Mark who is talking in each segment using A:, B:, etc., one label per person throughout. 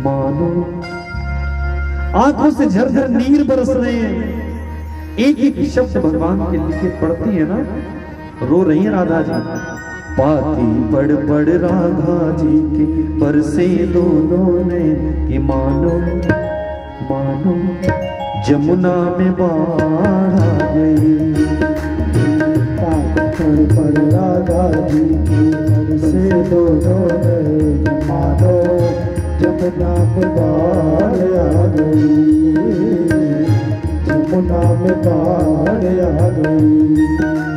A: मानो। आँखों से झरझर नीर बरस रहे हैं एक एक शब्द भगवान के लिखे पढ़ती है ना। रो रही है राधा जी। पाती बड़ बड़ राधा जी के पर से दोनों ने कि मानो मानो, जमुना में बाढ़ आ गई।
B: पर पर राधा जी की मन से दोनों ने जमुना में बाढ़ आ गई जमुना में बाढ़ आ गई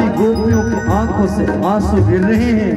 A: सारी गोपियों की आँखों से आँसू गिर रहे हैं।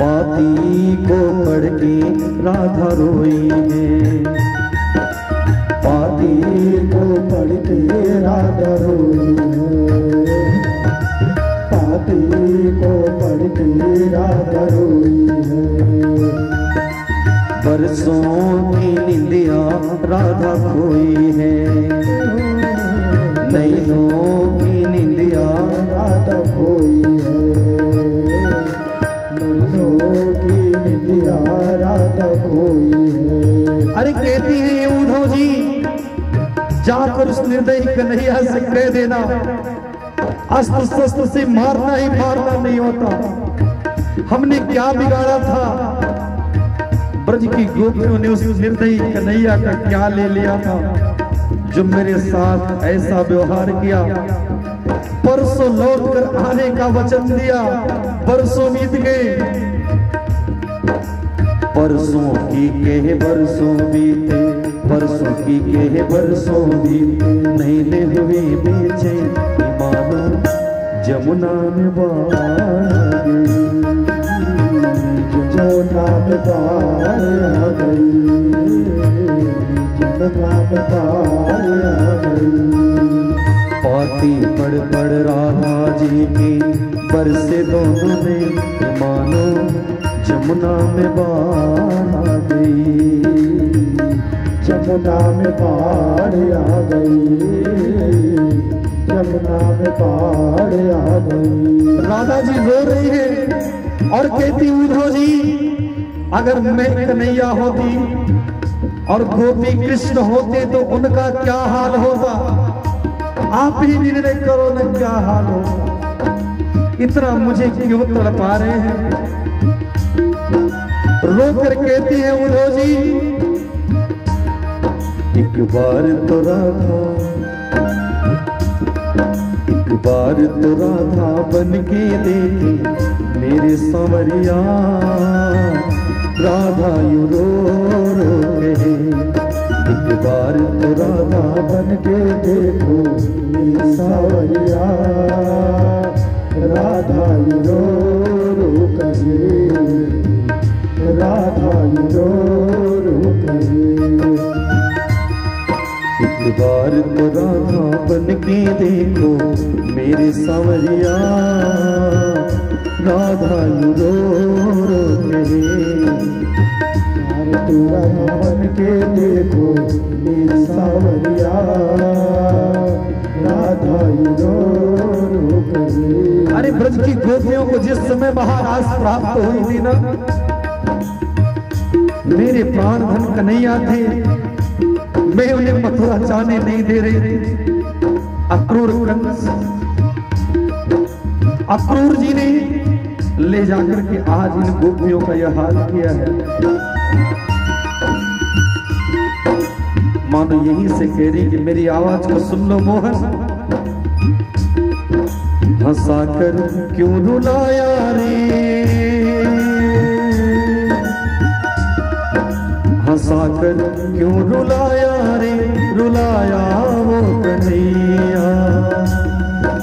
A: पाती को पढ़ के राधा रोई है।
B: पाती को पढ़ के राधा रोई है। पाती को पढ़ के राधा रोई है।
A: बरसों की निंदिया राधा खोई है। नैनों की
B: राधा खोई है
A: अरे कहती है ये उद्धव जी, जाकर उस निर्दयी कन्हैया से कह देना। अस्त्र शस्त्र से मारना ही मारना नहीं होता। हमने क्या बिगाड़ा था? ब्रज की गोपियों ने उस निर्दयी कन्हैया का क्या ले लिया था? जो मेरे साथ ऐसा व्यवहार किया परसों लौट कर आने का वचन दिया। परसों बीत गए। परसों की के बरसों बीते परसों की के बरसों बीते। नैने हुए बेचे मानो जमुना में
B: जमुना में गई जमुना में गई।
A: पाती पड़ पड़ राधा जी की। बरसे दोनों ने मानो जमुना में बाढ़ आ गई।
B: जमुना में बाढ़ आ गई। जमुना में बाढ़ आ गई।
A: राधा जी रो रही है और कहती उद्धव जी, अगर मैं कन्हैया होती और गोपी कृष्ण होते तो उनका क्या हाल होगा? आप ही निर्णय करो ना क्या हाल इतना मुझे क्यों तड़पा रहे हैं? रो कर कहती है उद्धव जी, एक बार तो राधा एक बार तो राधा बन के देखे मेरे समरिया। राधा यू रो
B: मेरी राधा रो रो। कहे राधा रो रो। कहे
A: एक बार तो राधा बन के देखो मेरे सांवरिया राधा रो रो। कहे
B: यार तू राधा बन के देखो मेरी सावरिया
A: अरे ब्रज की गोपियों को जिस समय महाराज प्राप्त हुई थी ना, मेरे प्राण धन कन्हैया थे। मैं उन्हें मथुरा जाने नहीं दे रही थी। अक्रूर कंस, अक्रूर जी ने ले जाकर के आज इन गोपियों का यह हाल किया है। मानो यहीं से कह रही कि मेरी आवाज़ को सुन लो मोहन। हंसा कर क्यों रुलाया रे? हंसा कर क्यों रुलाया रे? रुलाया वो कन्हैया।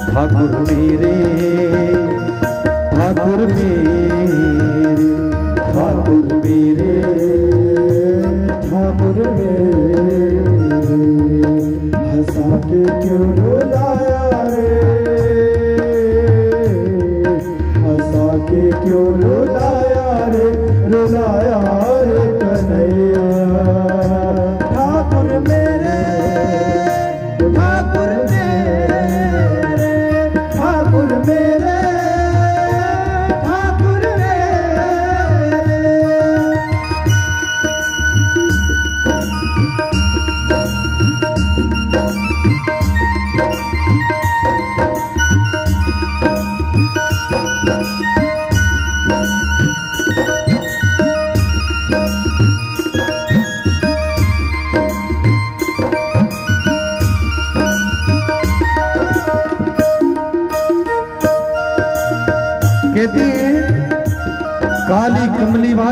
A: ठाकुर मेरे ठाकुर मेरे ठाकुर मेरे
B: ठाकुर मेरे। हंसा के क्यों रुलाया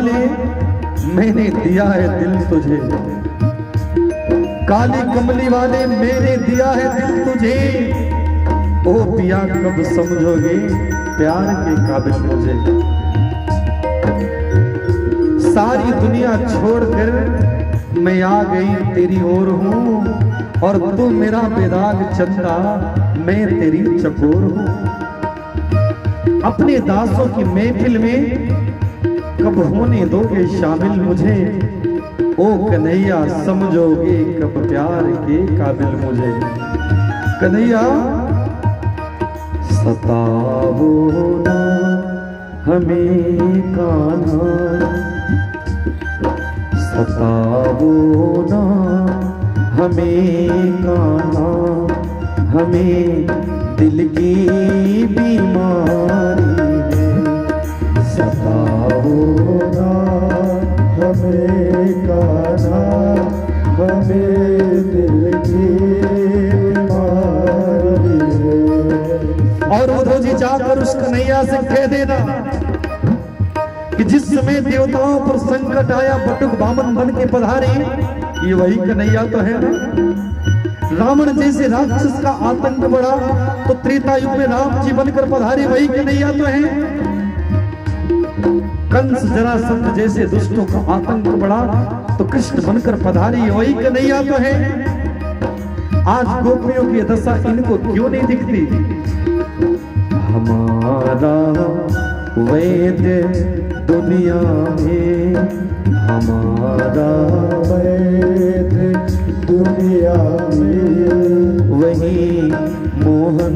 A: वाले मैंने दिया है दिल तुझे। काली कमली वाले, मैंने दिया है दिल तुझे। ओ पिया, कब समझोगे प्यार के काबिल मुझे? सारी दुनिया छोड़कर मैं आ गई तेरी ओर हूँ, और तू मेरा बेदाग चंदा, मैं तेरी चकोर हूँ। अपने दासों की महफिल में कब होने दोगे शामिल मुझे। ओ कन्हैया, समझोगे कब प्यार के काबिल मुझे। कन्हैया, सतावो ना हमें कान्हा। सतावो ना हमें कान्हा, हमें दिल की बीमारी। और उधर जी जाकर उस कन्हैया से कह देना कि जिस समय देवताओं पर संकट आया, बटुक बामन बन के पधारे, ये वही कन्हैया तो है ना? रावण जैसे राक्षस का आतंक बढ़ा तो त्रेता युग में राम जी बनकर पधारे, वही कन्हैया तो है। कंस जरासंध जैसे दुष्टों का आतंक बढ़ा तो कृष्ण बनकर पधारे, वही कन्हैया तो है? आज गोपियों की दशा इनको क्यों नहीं दिखती? हमारा वैद्य दुनिया में, हमारा
B: वैद दुनिया में,
A: वही मोहन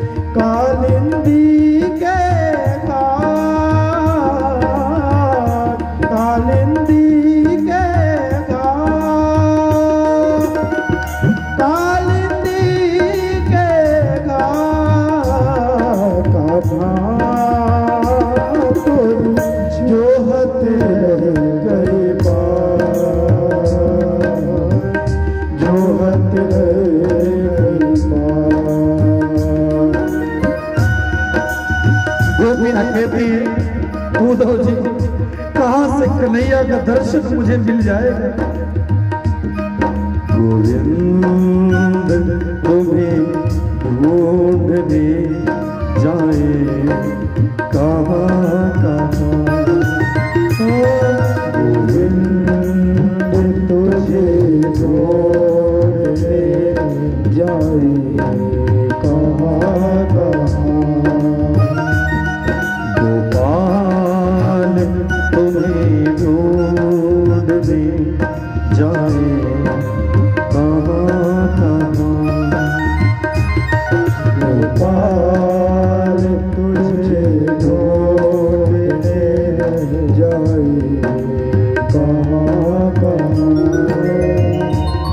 A: उद्धव जी, कहाँ से कन्हैया का दर्शन मुझे मिल जाएगा? गोविंद, तुम्हें ढूँढने जाए, कहाँ कहाँ?
B: गोविंद, तुझे छोड़ने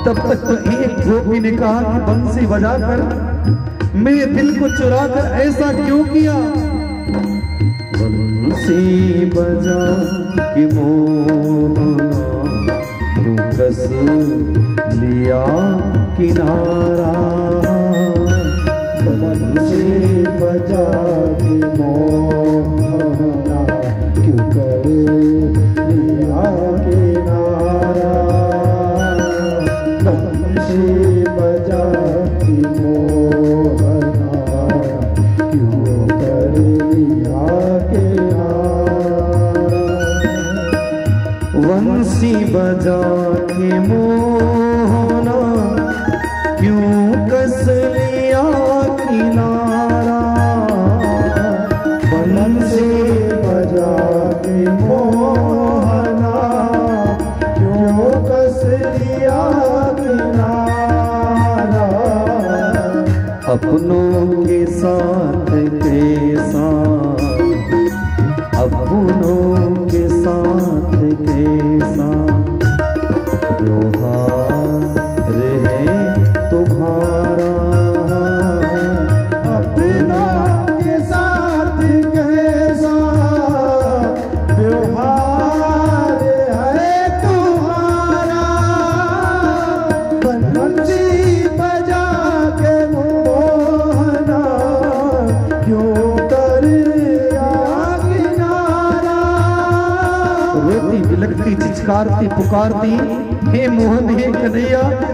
A: तब तक तो एक गोपी ने कहा कि बंसी बजाकर मेरे दिल को चुरा कर ऐसा क्यों किया? बंसी बजा कि कस लिया किनारा।
B: बंसी बजा के मोहना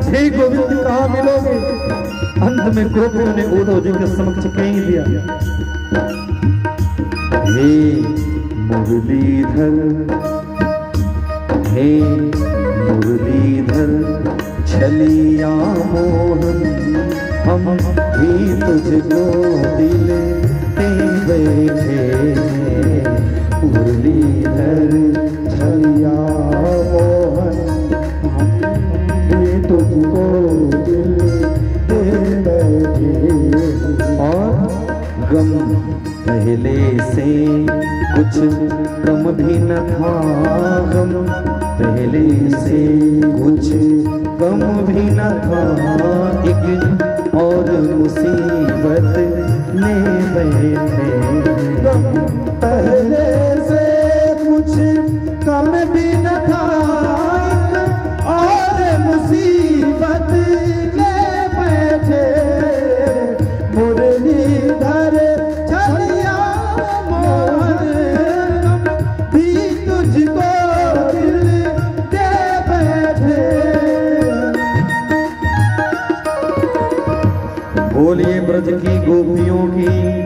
A: हे गोविंद कहाँ मिलोगे? अंत में गोपियों ने उद्धव जी के समक्ष कह दिया। हे मुरलीधर हे मुरलीधर, छलिया मोहन, हम भी तुझको दिल बैठे मुरलीधर,
B: छलिया मोहन।
A: पहले से कुछ कम भी न था गम। पहले से कुछ कम भी न था। एक और मुसीबत ले बैठे की गोपियों की।